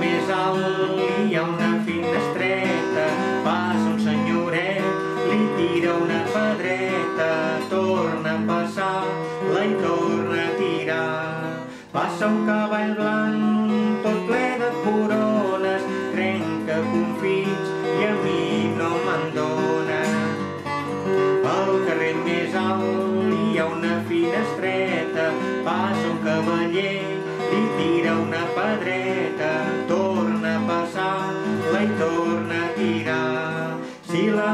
més alt hi ha una finestreta, passa un senyoret, li tira una pedreta, torna a passar, la hi torna a tirar. Passa un cavall blanc, tot ple de corones, trenca confits i a mi no me'n dona. Al carrer més alt hi ha una finestreta, passa un cavaller, li tira una pedreta,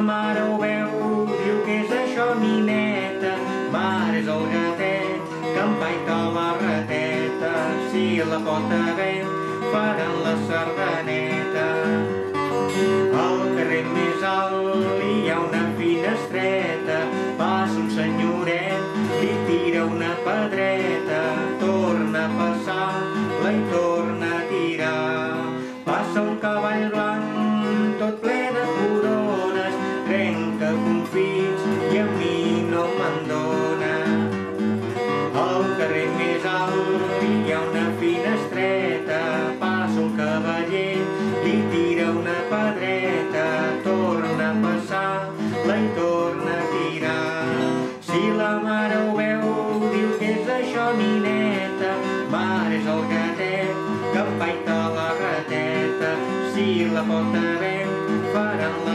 mare ho veu, diu que és això, nineta, mare és el gatet, que empaita la rateta, si la pot haver, faran la sardaneta. Al carrer més alt hi ha una finestreta, passa un senyoret, li tira una pedreta, torna a passar, la hi torna a tirar. Passa un cavall blanc, més alt hi ha una finestreta, passa un cavaller, li tira una pedreta, torna a passar, la hi torna a tirar. Si la mare ho veu, diu que és això, nineta, mare és el gatet, que empaita la rateta, si la pot haver, faran la.